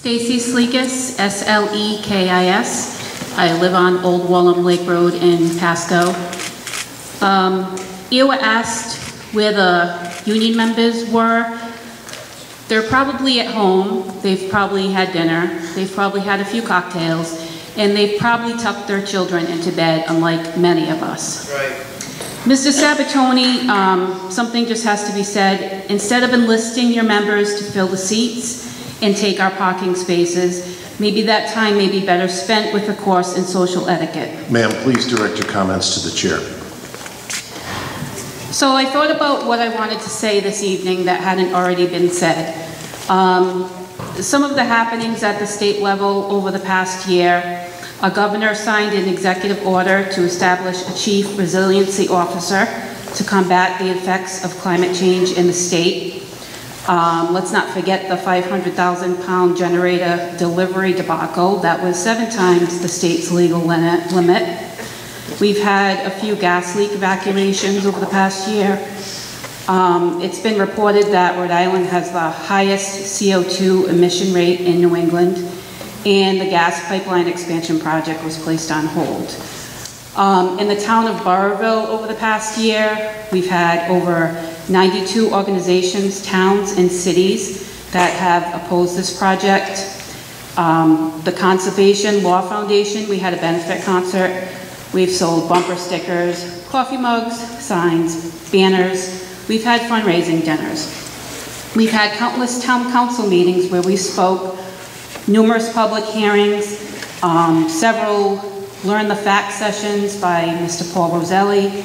Stacy Sleekis, S-L-E-K-I-S. I live on Old Wallum Lake Road in Pascoag. Um, You asked where the union members were. They're probably at home, they've probably had dinner, they've probably had a few cocktails, and they've probably tucked their children into bed, unlike many of us. Right. Mr. Sabitoni, um, something just has to be said. Instead of enlisting your members to fill the seats and take our parking spaces, maybe that time may be better spent with a course in social etiquette. Ma'am, please direct your comments to the chair. So I thought about what I wanted to say this evening that hadn't already been said. Um, Some of the happenings at the state level over the past year, a governor signed an executive order to establish a chief resiliency officer to combat the effects of climate change in the state. Um, Let's not forget the 500,000-pound generator delivery debacle. That was seven times the state's legal limit. We've had a few gas leak evacuations over the past year. Um, It's been reported that Rhode Island has the highest CO2 emission rate in New England, and the gas pipeline expansion project was placed on hold. Um, In the town of Burrillville over the past year, we've had over 92 organizations, towns, and cities that have opposed this project. Um, The Conservation Law Foundation, we had a benefit concert. We've sold bumper stickers, coffee mugs, signs, banners. We've had fundraising dinners. We've had countless town council meetings where we spoke, numerous public hearings, um, several learn the facts sessions by Mr. Paul Roselli.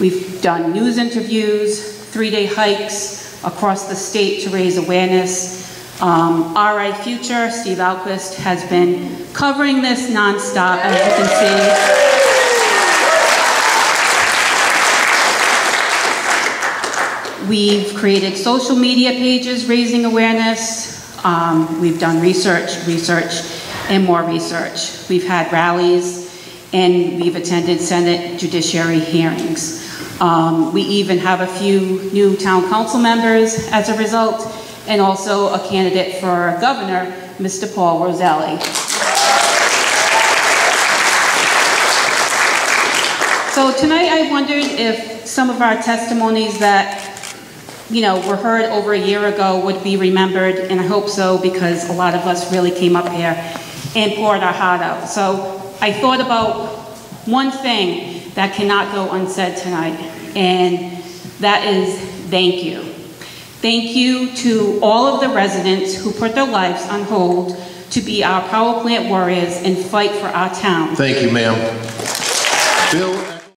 We've done news interviews, three-day hikes across the state to raise awareness. Um, RI Future, Steve Ahlquist, has been covering this nonstop, as you can see. We've created social media pages raising awareness. Um, we've done research, research, and more research. We've had rallies, and we've attended Senate judiciary hearings. Um, we even have a few new town council members as a result, and also a candidate for governor, Mr. Paul Roselli. So tonight I wondered if some of our testimonies that, you know, were heard over a year ago would be remembered, and I hope so because a lot of us really came up here and poured our heart out. So I thought about one thing that cannot go unsaid tonight, and that is thank you. Thank you to all of the residents who put their lives on hold to be our power plant warriors and fight for our town. Thank you, ma'am. Bill